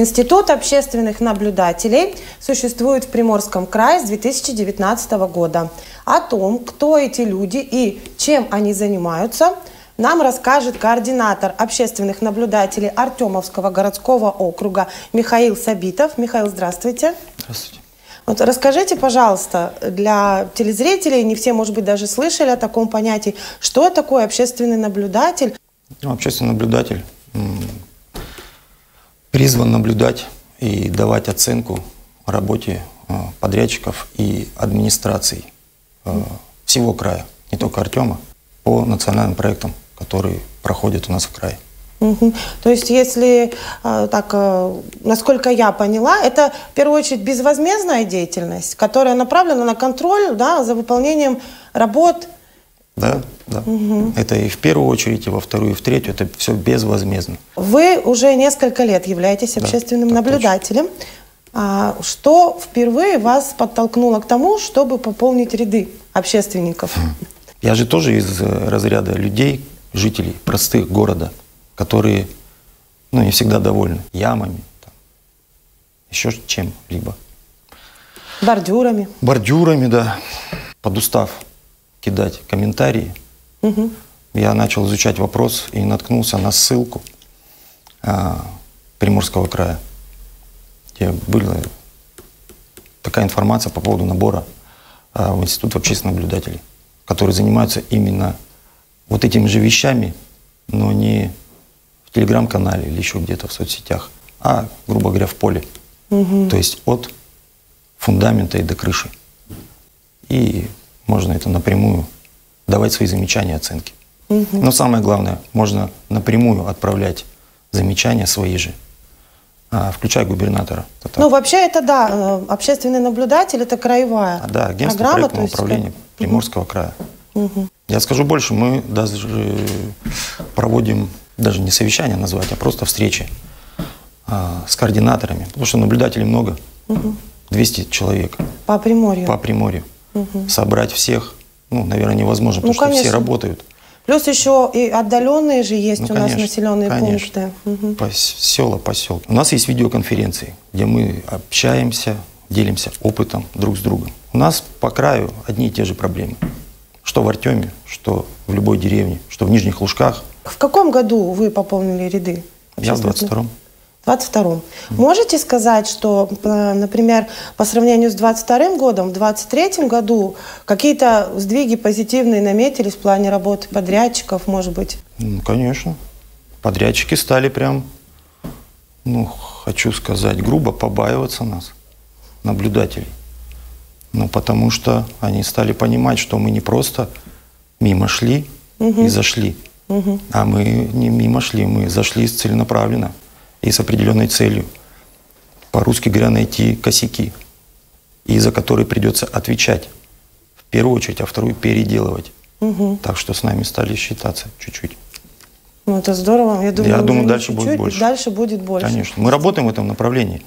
Институт общественных наблюдателей существует в Приморском крае с 2019 года. О том, кто эти люди и чем они занимаются, нам расскажет координатор общественных наблюдателей Артемовского городского округа Михаил Сабитов. Михаил, здравствуйте. Здравствуйте. Вот расскажите, пожалуйста, для телезрителей, не все, может быть, даже слышали о таком понятии, что такое общественный наблюдатель? Ну, общественный наблюдатель призван наблюдать и давать оценку работе э, подрядчиков и администраций э, всего края, не только Артема, по национальным проектам, которые проходят у нас в крае. Угу. То есть, если э, так, насколько я поняла, это в первую очередь безвозмездная деятельность, которая направлена на контроль да, за выполнением работ. Да, да. Угу. Это и в первую очередь, и во вторую, и в третью, это все безвозмездно. Вы уже несколько лет являетесь общественным да, наблюдателем. А что впервые вас подтолкнуло к тому, чтобы пополнить ряды общественников? Я же тоже из э, разряда людей, жителей простых города, которые ну, не всегда довольны ямами, там, еще чем-либо. Бордюрами. Бордюрами, да. Под устав кидать комментарии. Угу. Я начал изучать вопрос и наткнулся на ссылку а, Приморского края, где была такая информация по поводу набора а, в Институт общественных наблюдателей, которые занимаются именно вот этими же вещами, но не в телеграм-канале или еще где-то в соцсетях, а, грубо говоря, в поле. Угу. То есть от фундамента и до крыши. И можно это напрямую давать свои замечания, оценки. Угу. Но самое главное, можно напрямую отправлять замечания свои же, а, включая губернатора. Ну, вообще это да, э, общественный наблюдатель, это краевая а, Да, агентство программа, проектного есть... управления Приморского угу. края. Угу. Я скажу больше, мы даже проводим, даже не совещание назвать, а просто встречи а, с координаторами, потому что наблюдателей много, угу. 200 человек. По Приморью? По Приморью угу. собрать всех, ну, наверное, невозможно, ну, потому конечно. что все работают. Плюс еще и отдаленные же есть ну, у конечно, нас населенные конечно. пункты. Угу. По села, поселки. У нас есть видеоконференции, где мы общаемся, делимся опытом друг с другом. У нас по краю одни и те же проблемы. Что в Артеме, что в любой деревне, что в Нижних Лужках. В каком году вы пополнили ряды? Я в 22-м. 22 Можете сказать, что, э, например, по сравнению с 22 годом, в 23 году какие-то сдвиги позитивные наметились в плане работы подрядчиков, может быть? Ну, конечно. Подрядчики стали прям, ну, хочу сказать, грубо побаиваться нас, наблюдателей. Ну, потому что они стали понимать, что мы не просто мимо шли угу. и зашли, угу. а мы не мимо шли, мы зашли целенаправленно и с определенной целью. По-русски говоря, найти косяки, и за которые придется отвечать в первую очередь, а вторую переделывать. Угу. Так что с нами стали считаться чуть-чуть. Ну, это здорово. Я думаю, Я думаю дальше будет больше. Дальше будет больше. Конечно. Мы работаем в этом направлении.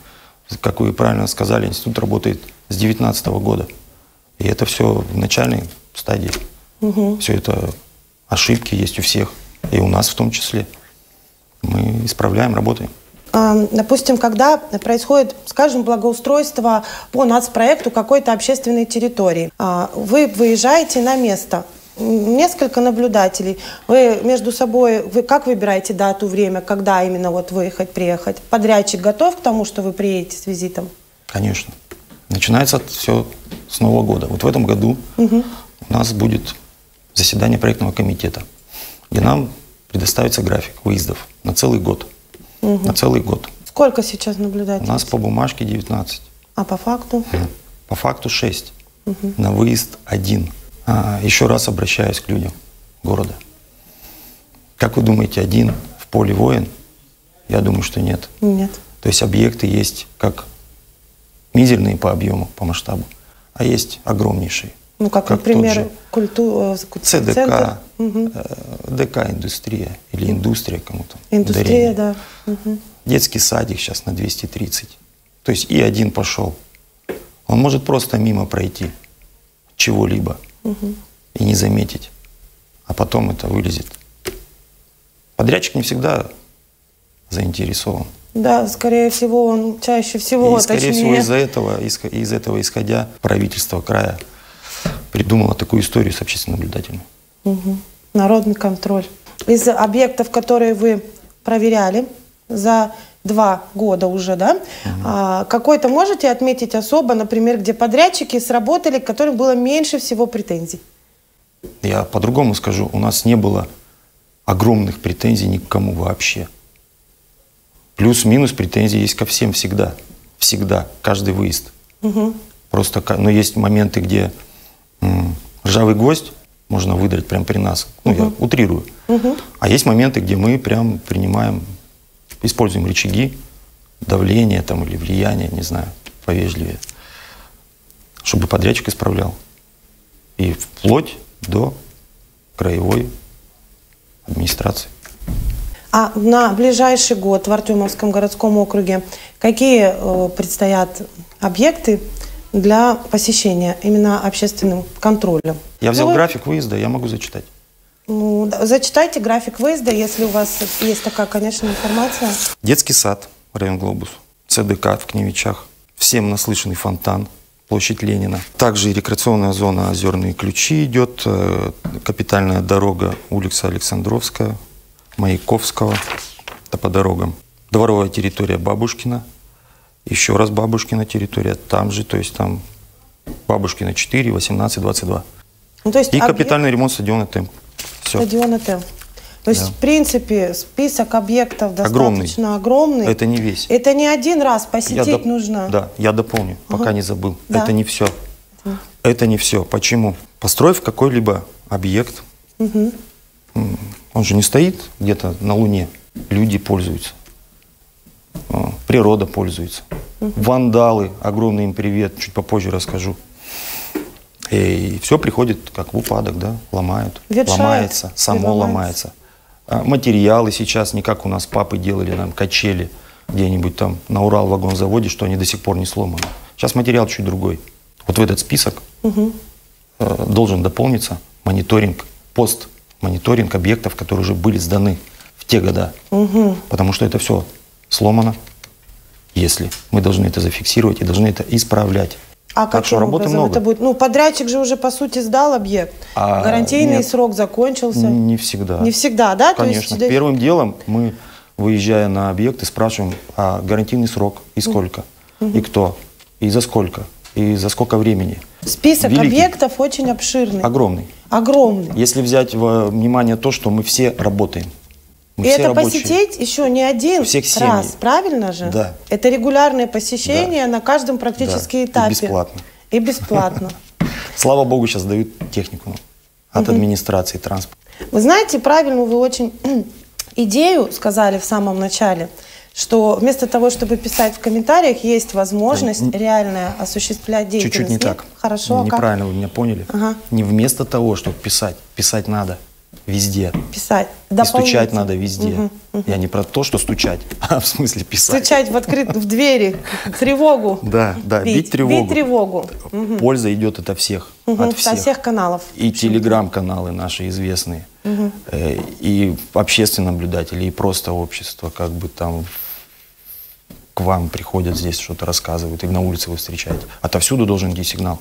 Как вы правильно сказали, институт работает с 2019 года. И это все в начальной стадии. Угу. Все это ошибки есть у всех, и у нас в том числе. Мы исправляем, работаем допустим, когда происходит, скажем, благоустройство по нацпроекту какой-то общественной территории, а, вы выезжаете на место, несколько наблюдателей. Вы между собой, вы как выбираете дату, время, когда именно вот выехать, приехать? Подрядчик готов к тому, что вы приедете с визитом? Конечно. Начинается все с Нового года. Вот в этом году угу. у нас будет заседание проектного комитета, где нам предоставится график выездов на целый год угу. на целый год. Сколько сейчас наблюдателей? У нас по бумажке 19. А по факту? По факту 6. Угу. На выезд один. А, еще раз обращаюсь к людям города. Как вы думаете, один в поле воин? Я думаю, что нет. Нет. То есть объекты есть как мизерные по объему, по масштабу, а есть огромнейшие. Ну, как, как например, культура... Э, ЦДК, угу. ДК индустрия или индустрия кому-то. Индустрия, ударение. да. Угу. Детский садик сейчас на 230. То есть и один пошел. Он может просто мимо пройти чего-либо угу. и не заметить. А потом это вылезет. Подрядчик не всегда заинтересован Да, скорее всего, он чаще всего, и, скорее точнее. всего, из-за этого, из, из этого исходя, правительство края придумало такую историю с общественным наблюдателем. Угу. Народный контроль. Из объектов, которые вы проверяли за два года уже, да, угу. а, какой-то можете отметить особо, например, где подрядчики сработали, к которым было меньше всего претензий? Я по-другому скажу, у нас не было огромных претензий ни к кому вообще. Плюс-минус претензии есть ко всем всегда. Всегда, каждый выезд. Угу. Просто, но есть моменты, где ржавый гвоздь можно выдрать прямо при нас. Ну, угу. я утрирую. Угу. А есть моменты, где мы прям принимаем, используем рычаги, давление там или влияние, не знаю, повежливее, чтобы подрядчик исправлял. И вплоть до краевой администрации. А на ближайший год в Артемовском городском округе какие э, предстоят объекты для посещения именно общественным контролем? Я взял ну, график выезда, я могу зачитать. Ну, зачитайте график выезда, если у вас есть такая, конечно, информация. Детский сад, район Глобус, ЦДК в Кневичах, всем наслышанный фонтан, площадь Ленина. Также рекреационная зона «Озерные ключи» идет, э, капитальная дорога улица Александровская, Маяковского, это по дорогам. Дворовая территория Бабушкина, еще раз Бабушкина территория, там же, то есть там Бабушкина 4, 18, 22. Ну, то есть И объект... капитальный ремонт стадиона ТЭМ. Все. Стадиона ТЭМ. То есть, да. в принципе, список объектов достаточно огромный. огромный. Это не весь. Это не один раз посетить я доп... нужно. Да, я дополню, ага. пока не забыл. Да. Это не все. Это... Это не все. Почему? Построив какой-либо объект, угу. Он же не стоит где-то на Луне. Люди пользуются. Природа пользуется. Вандалы, огромный им привет, чуть попозже расскажу. И все приходит как в упадок, да, ломают. Ветшает, ломается, само ломается. А материалы сейчас не как у нас папы делали нам качели где-нибудь там на Урал вагонзаводе, что они до сих пор не сломаны. Сейчас материал чуть другой. Вот в этот список угу. должен дополниться мониторинг пост мониторинг объектов, которые уже были сданы в те года. Угу. Потому что это все сломано, если мы должны это зафиксировать и должны это исправлять. А так что работы много. это будет? Ну, подрядчик же уже, по сути, сдал объект. А, Гарантийный нет, срок закончился. Не всегда. Не всегда, да? Конечно. есть... Первым делом мы, выезжая на объекты, спрашиваем, а гарантийный срок и сколько, угу. и кто, и за сколько, и за сколько времени. Список Великий. объектов очень обширный. Огромный. Огромный. Если взять во внимание то, что мы все работаем. Мы и это рабочие. посетить еще не один Всех раз, правильно же? Да. Это регулярное посещение да. на каждом практически да. этапе. И бесплатно. И бесплатно. Слава богу, сейчас дают технику от администрации транспорта. Вы знаете, правильно вы очень идею сказали в самом начале – что вместо того, чтобы писать в комментариях, есть возможность да, реально осуществлять деятельность. Чуть-чуть не так. Хорошо. А Неправильно вы меня поняли. Ага. Не вместо того, чтобы писать. Писать надо везде. Писать. И стучать надо везде. Угу, угу. Я не про то, что стучать, а в смысле писать. Стучать в открыт в двери, тревогу. Да, да, бить, бить тревогу. Бить тревогу. Польза идет от всех. Угу, от всех. Всех каналов. И телеграм-каналы наши известные. Угу. И общественные наблюдатели, и просто общество, как бы там к вам приходят здесь, что-то рассказывают, и на улице вы встречаете. Отовсюду должен идти сигнал.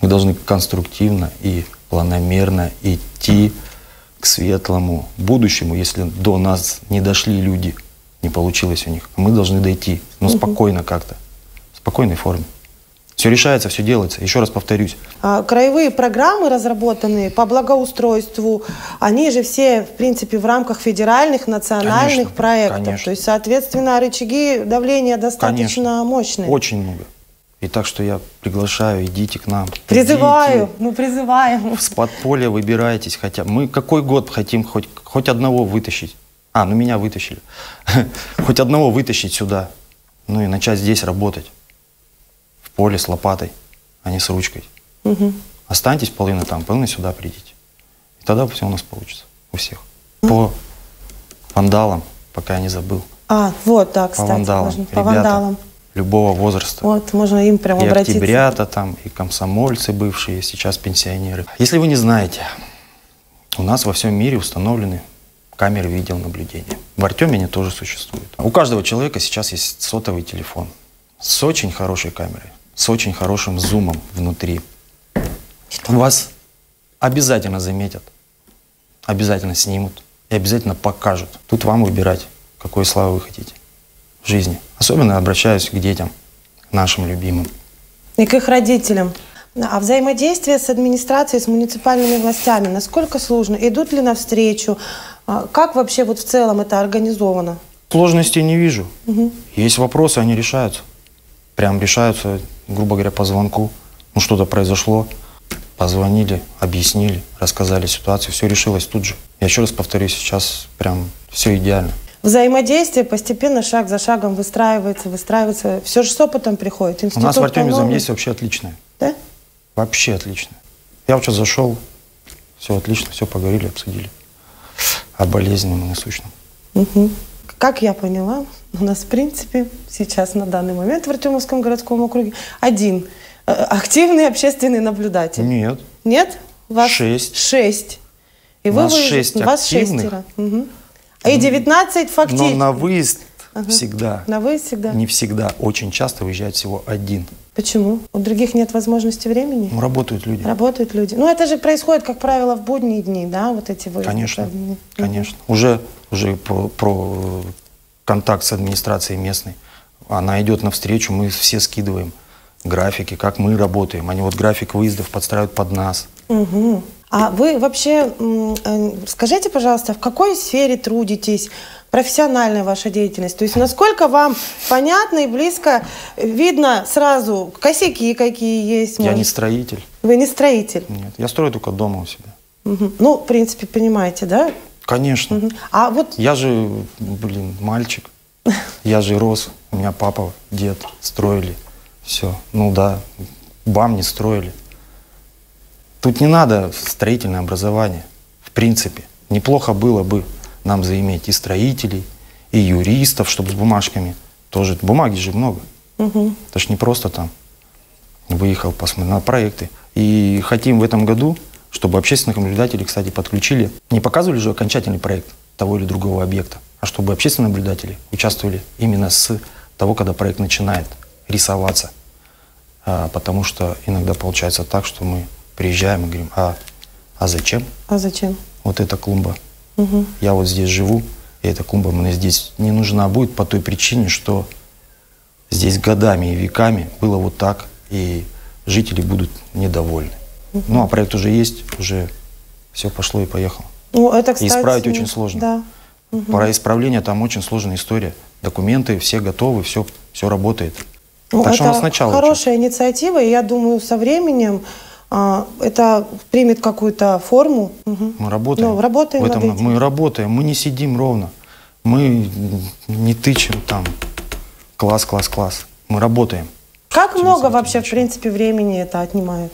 Мы должны конструктивно и планомерно идти к светлому будущему, если до нас не дошли люди, не получилось у них. Мы должны дойти, но спокойно как-то, в спокойной форме. Все решается, все делается. Еще раз повторюсь. А, краевые программы, разработанные по благоустройству, они же все, в принципе, в рамках федеральных, национальных конечно, проектов. Конечно. То есть, соответственно, рычаги давления достаточно конечно. мощные. Очень много. И так что я приглашаю, идите к нам. Призываю, идите. ну призываем. С подполья выбирайтесь хотя Мы какой год хотим хоть, хоть одного вытащить? А, ну меня вытащили. хоть одного вытащить сюда. Ну и начать здесь работать поле с лопатой, а не с ручкой. Угу. Останьтесь половина там, половина сюда придите. И тогда все у нас получится. У всех. По вандалам, пока я не забыл. А, вот, да, кстати. По вандалам. Можно. По Ребята, вандалам. Любого возраста. Вот, можно им прямо и обратиться. И октябрята там, и комсомольцы бывшие, сейчас пенсионеры. Если вы не знаете, у нас во всем мире установлены камеры видеонаблюдения. В Артемине тоже существует. У каждого человека сейчас есть сотовый телефон с очень хорошей камерой, с очень хорошим зумом внутри. Вас обязательно заметят, обязательно снимут и обязательно покажут. Тут вам выбирать, какой славы вы хотите в жизни. Особенно обращаюсь к детям, нашим любимым. И к их родителям. А взаимодействие с администрацией, с муниципальными властями, насколько сложно? Идут ли навстречу? А как вообще вот в целом это организовано? Сложностей не вижу. Угу. Есть вопросы, они решаются. Прям решаются, грубо говоря, по звонку. Ну, что-то произошло, позвонили, объяснили, рассказали ситуацию, все решилось тут же. Я еще раз повторюсь, сейчас прям все идеально. Взаимодействие постепенно, шаг за шагом выстраивается, выстраивается. Все же с опытом приходит. Институт У нас в Артеме есть вообще отличное. Да? Вообще отлично. Я вот сейчас зашел, все отлично, все поговорили, обсудили. О болезненном и насущном. Угу. Как я поняла, у нас, в принципе, сейчас на данный момент в Артемовском городском округе один э, активный общественный наблюдатель. Нет. Нет? Вас шесть. Шесть. И вы нас вы, шесть вас активных. шестеро. Угу. И 19 фактически. Но на выезд ага. всегда. На выезд всегда. Не всегда. Очень часто выезжает всего один. Почему? У других нет возможности времени? Ну, работают люди. Работают люди. Ну, это же происходит, как правило, в будние дни, да, вот эти выезды. Конечно, конечно. Угу. Уже, уже про, про контакт с администрацией местной. Она идет навстречу, мы все скидываем графики, как мы работаем. Они вот график выездов подстраивают под нас. Угу. А вы вообще, э, скажите, пожалуйста, в какой сфере трудитесь? профессиональная ваша деятельность? То есть насколько вам понятно и близко видно сразу косяки, какие есть? Я может? не строитель. Вы не строитель? Нет, я строю только дома у себя. Угу. Ну, в принципе, понимаете, да? Конечно. Угу. А вот... Я же, блин, мальчик. Я же рос. У меня папа, дед строили. Все. Ну да, бам не строили. Тут не надо строительное образование, в принципе. Неплохо было бы нам заиметь и строителей, и юристов, чтобы с бумажками. Тоже бумаги же много. Угу. Это ж не просто там выехал посмотреть на проекты. И хотим в этом году, чтобы общественных наблюдателей, кстати, подключили. Не показывали же окончательный проект того или другого объекта, а чтобы общественные наблюдатели участвовали именно с того, когда проект начинает рисоваться. А, потому что иногда получается так, что мы приезжаем и говорим, а, а зачем? А зачем? Вот эта клумба. Угу. Я вот здесь живу, и эта клумба мне здесь не нужна будет по той причине, что здесь годами и веками было вот так, и жители будут недовольны. Угу. Ну, а проект уже есть, уже все пошло и поехало. Ну, это, кстати, и исправить очень сложно. Да. Угу. Про исправление там очень сложная история. Документы все готовы, все, все работает. Ну, так это сначала хорошая учат. инициатива, и я думаю, со временем это примет какую-то форму. Угу. Мы работаем. Ну, работаем в этом, над этим. Мы работаем, мы не сидим ровно. Мы не тычем там класс, класс, класс. Мы работаем. Как много вообще, ничего. в принципе, времени это отнимает?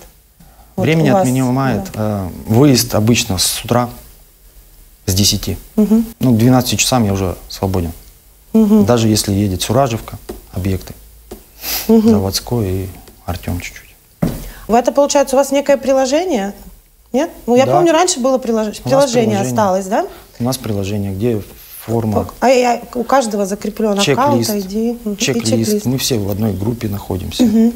Времени вот отнимает да. э, выезд обычно с утра, с 10. Угу. Ну, к 12 часам я уже свободен. Угу. Даже если едет Суражевка, объекты угу. заводской и Артем чуть-чуть. Это, получается, у вас некое приложение? Нет? Ну, я да. помню, раньше было прилож... приложение, осталось, да? У нас приложение, где форма. А, а у каждого закреплен чек-лист, аккаунт, ID. Чек-лист. чек-лист. Мы все в одной группе находимся. Угу.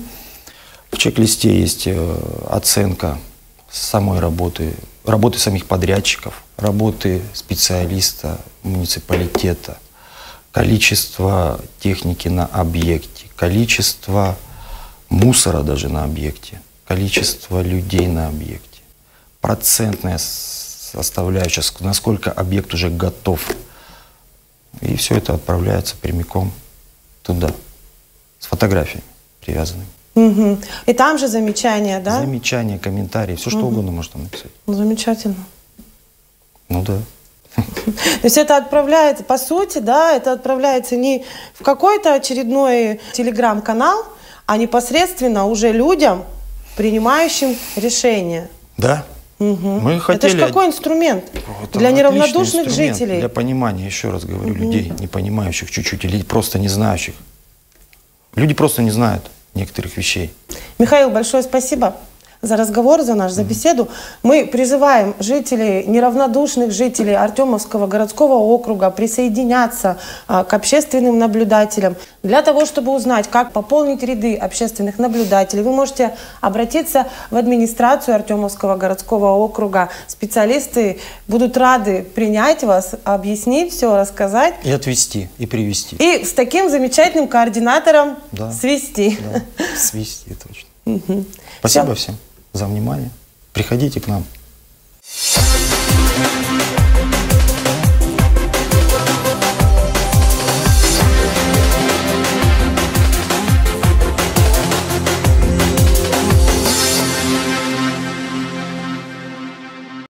В чек-листе есть э, оценка самой работы, работы самих подрядчиков, работы специалиста муниципалитета, количество техники на объекте, количество мусора даже на объекте, количество людей на объекте, процентная составляющая, насколько объект уже готов. И все это отправляется прямиком туда, с фотографиями привязанными. Угу. И там же замечания, да? Замечания, комментарии, все что угу. угодно можно написать. Ну, замечательно. Ну да. То есть это отправляется, по сути, да, это отправляется не в какой-то очередной телеграм-канал, а непосредственно уже людям, принимающим решения. Да. Угу. Мы хотели... Это же какой инструмент Это для неравнодушных инструмент жителей? Для понимания, еще раз говорю, угу. людей, не понимающих чуть-чуть или просто не знающих. Люди просто не знают некоторых вещей. Михаил, большое спасибо. За разговор, за наш, за беседу. Мы призываем жителей, неравнодушных жителей Артемовского городского округа присоединяться а, к общественным наблюдателям. Для того, чтобы узнать, как пополнить ряды общественных наблюдателей, вы можете обратиться в администрацию Артемовского городского округа. Специалисты будут рады принять вас, объяснить все, рассказать. И отвести, и привести. И с таким замечательным координатором Да. свести. Да, свести точно. Спасибо всем за внимание. Приходите к нам.